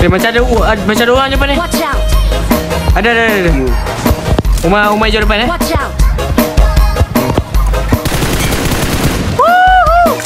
Eh, macam ada, uh, macam ada orang je depan ni. Ada, ada, ada. ada. Umar, Umar hijau depan. Eh. Watch out. Woohoo!